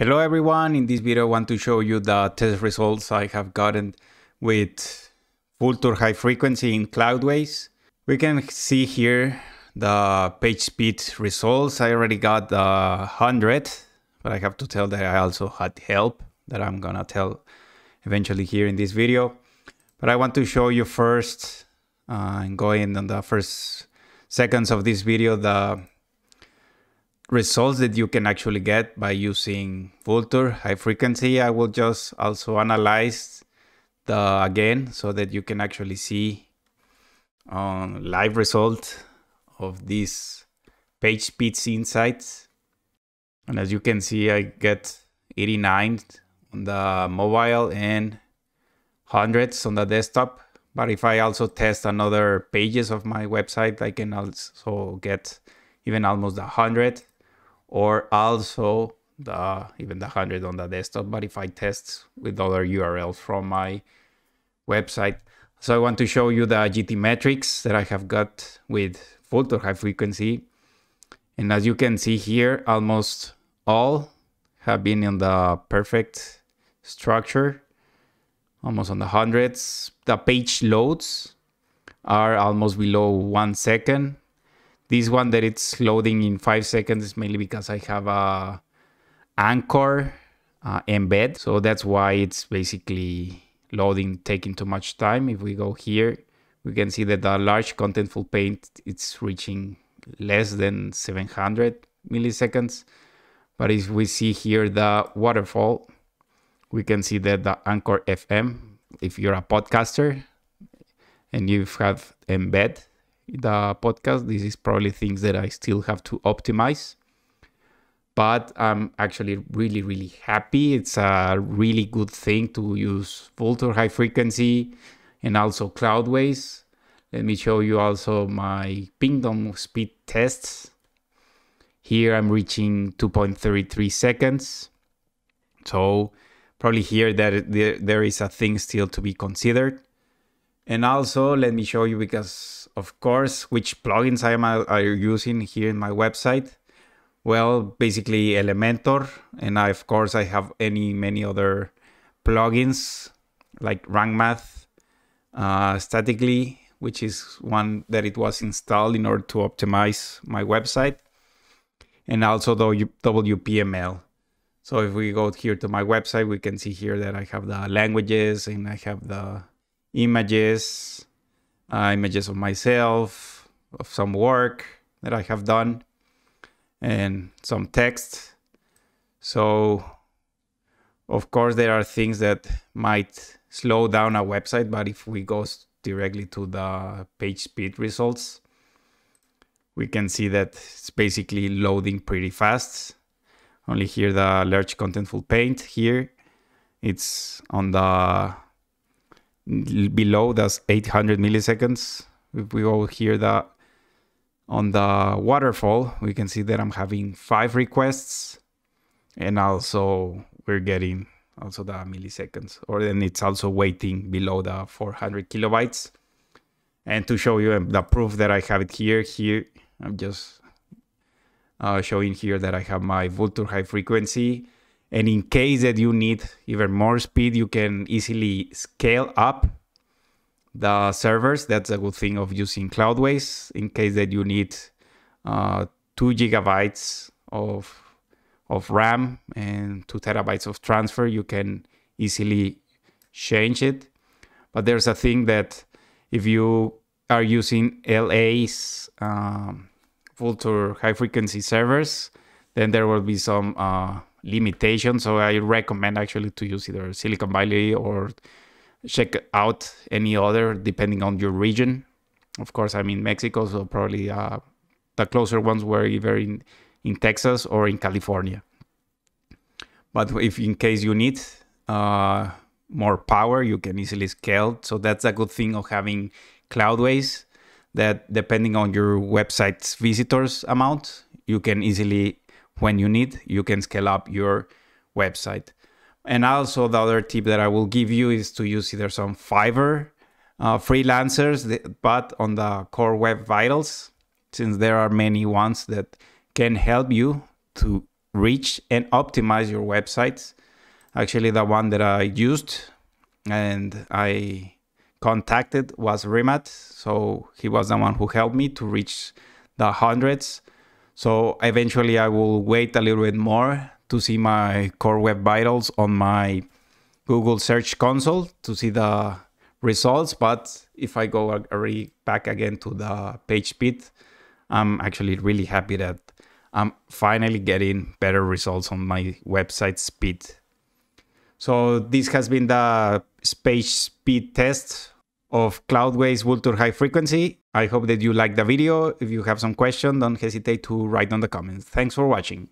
Hello everyone, in this video I want to show you the test results I have gotten with Vultr High Frequency in Cloudways. We can see here the page speed results. I already got the 100, but I have to tell that I also had help that I'm gonna tell eventually here in this video. But I want to show you first uh, and going on the first seconds of this video the results that you can actually get by using Vultr high frequency. I will just also analyze the again so that you can actually see um, live result of these page speeds insights. And as you can see, I get 89 on the mobile and hundreds on the desktop. But if I also test another pages of my website, I can also get even almost a hundred or also the even the 100 on the desktop. But if i test with other urls from my website so i want to show you the GTmetrix that i have got with Vultr high frequency. And as you can see here almost all have been in the perfect structure almost on the hundreds. The page loads are almost below one second this one that it's loading in five seconds is mainly because I have a anchor uh, embed. So that's why it's basically loading, taking too much time. If we go here, we can see that the large contentful paint, it's reaching less than 700 milliseconds. But if we see here the waterfall, we can see that the Anchor FM, if you're a podcaster and you have embed, the podcast. This is probably things that I still have to optimize. But I'm actually really, really happy. It's a really good thing to use Vultr high frequency and also Cloudways. Let me show you also my pingdom speed tests. Here I'm reaching 2.33 seconds. So probably here that there, there is a thing still to be considered. And also let me show you because of course, which plugins I am are using here in my website. Well, basically Elementor, and I, of course I have any many other plugins like RankMath uh, statically, which is one that it was installed in order to optimize my website, and also the WPML. So if we go here to my website, we can see here that I have the languages and I have the images uh, images of myself, of some work that I have done, and some text. So, of course, there are things that might slow down a website, but if we go directly to the page speed results, we can see that it's basically loading pretty fast. Only here the large contentful paint here. It's on the below that's 800 milliseconds. If we go here that on the waterfall, we can see that I'm having five requests and also we're getting also the milliseconds or then it's also waiting below the 400 kilobytes. And to show you the proof that I have it here, here I'm just uh, showing here that I have my Vultr high frequency and in case that you need even more speed, you can easily scale up the servers. That's a good thing of using Cloudways. In case that you need uh, two gigabytes of of RAM and two terabytes of transfer, you can easily change it. But there's a thing that if you are using LA's um, Vultr high frequency servers, then there will be some uh, limitations. So I recommend actually to use either Silicon Valley or check out any other depending on your region. Of course, I'm in Mexico, so probably uh, the closer ones were either in, in Texas or in California. But if in case you need uh, more power, you can easily scale. So that's a good thing of having Cloudways that depending on your website's visitors amount, you can easily when you need, you can scale up your website. And also the other tip that I will give you is to use either some Fiverr uh, freelancers, but on the core web vitals, since there are many ones that can help you to reach and optimize your websites. Actually, the one that I used and I contacted was Remat. So he was the one who helped me to reach the hundreds. So eventually I will wait a little bit more to see my core web vitals on my Google search console to see the results. But if I go already back again to the page speed, I'm actually really happy that I'm finally getting better results on my website speed. So this has been the page speed test of Cloudways Vultr High Frequency. I hope that you liked the video. If you have some question, don't hesitate to write on the comments. Thanks for watching.